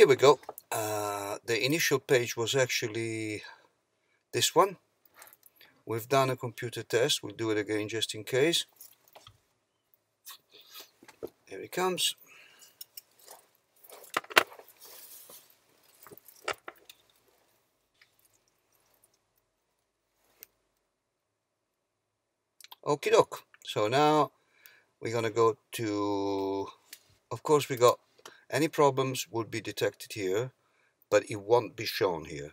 Here we go. Uh, the initial page was actually this one. We've done a computer test. We'll do it again just in case. Here it comes. Okie doke. So now we're going to go to, of course, we got any problems would be detected here, but it won't be shown here.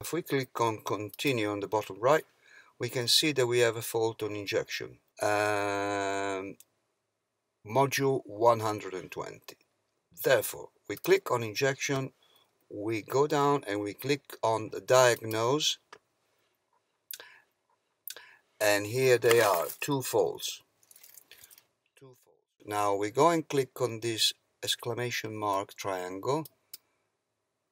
If we click on continue on the bottom right, we can see that we have a fault on injection. Um, module 120. Therefore, we click on injection, we go down and we click on the diagnose and here they are, two faults. Now we go and click on this exclamation mark triangle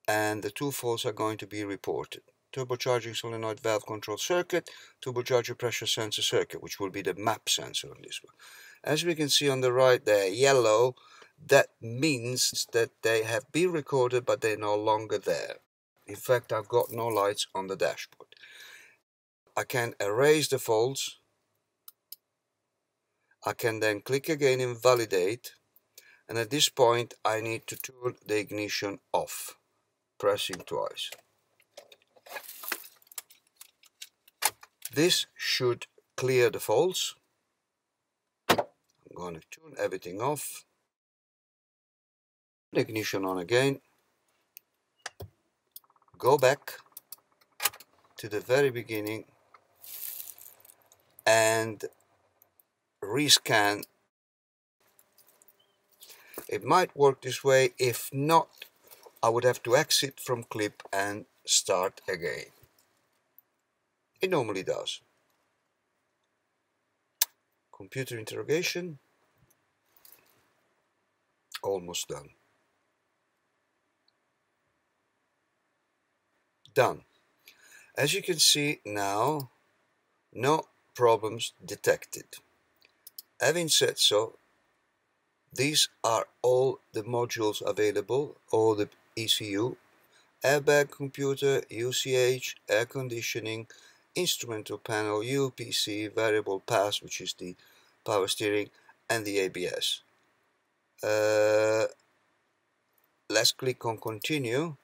and the two faults are going to be reported. Turbocharging solenoid valve control circuit, turbocharger pressure sensor circuit, which will be the map sensor on this one. As we can see on the right there, yellow, that means that they have been recorded but they're no longer there. In fact, I've got no lights on the dashboard. I can erase the faults. I can then click again and validate. And at this point, I need to turn the ignition off, pressing twice. This should clear the faults. I'm going to turn everything off. Ignition on again. Go back to the very beginning and rescan it might work this way. If not I would have to exit from clip and start again. It normally does. Computer interrogation. Almost done. Done. As you can see now no problems detected. Having said so, these are all the modules available, all the ECU, airbag computer, UCH, air conditioning, instrumental panel, UPC, variable pass, which is the power steering, and the ABS. Uh, let's click on continue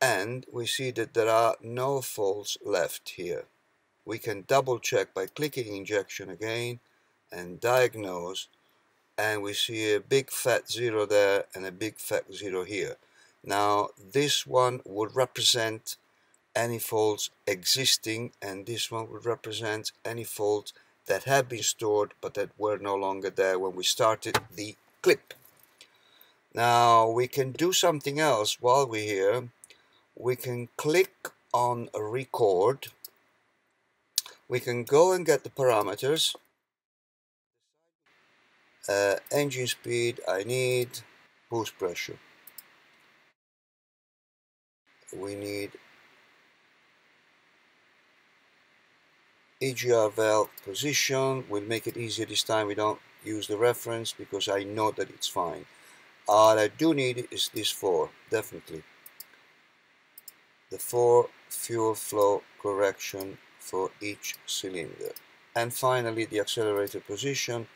and we see that there are no faults left here we can double check by clicking injection again and diagnose and we see a big fat zero there and a big fat zero here. Now this one would represent any faults existing and this one would represent any faults that have been stored but that were no longer there when we started the clip. Now we can do something else while we're here. We can click on record. We can go and get the parameters uh, engine speed I need boost pressure. We need EGR valve position. We'll make it easier this time. We don't use the reference because I know that it's fine. All I do need is this four definitely. The four fuel flow correction for each cylinder. And finally the accelerator position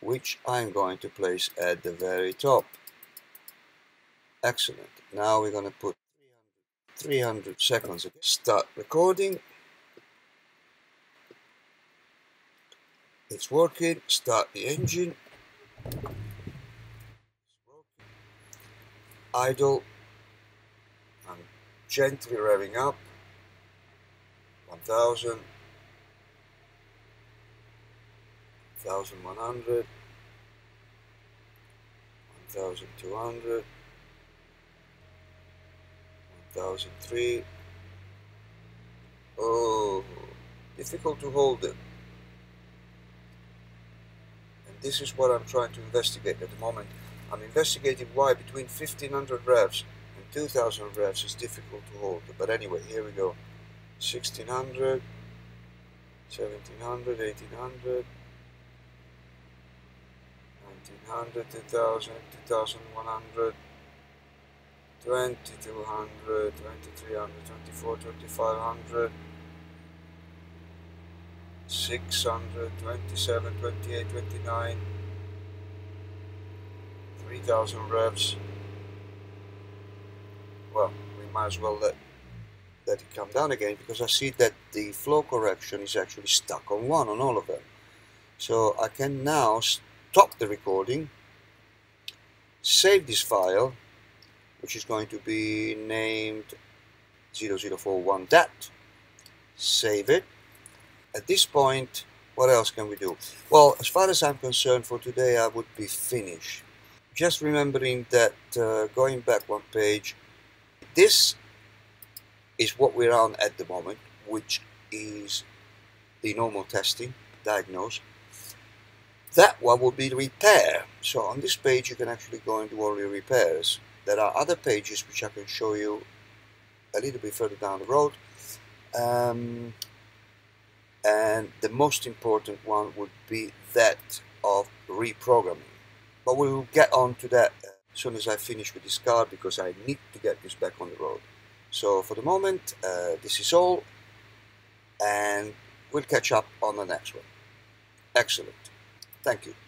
which I'm going to place at the very top. Excellent. Now we're going to put 300 seconds. Start recording. It's working. Start the engine. Idle. I'm gently revving up. 1000 1100 1200 1003 oh difficult to hold them and this is what I'm trying to investigate at the moment. I'm investigating why between 1500 revs and 2000 revs is difficult to hold but anyway here we go. 1600 1700 1800 1900, 2000, 2100, 2200, 2300, 24, 2500, 600, 27, 28, 29, 3000 revs. Well, we might as well let, let it come down again because I see that the flow correction is actually stuck on one on all of them. So I can now stop the recording, save this file, which is going to be named 0041 dat, save it. At this point, what else can we do? Well, as far as I'm concerned for today, I would be finished. Just remembering that uh, going back one page, this is what we're on at the moment, which is the normal testing, diagnose that one will be repair. So on this page you can actually go into all your repairs. There are other pages which I can show you a little bit further down the road. Um, and the most important one would be that of reprogramming. But we'll get on to that as soon as I finish with this car because I need to get this back on the road. So for the moment, uh, this is all and we'll catch up on the next one. Excellent. Thank you.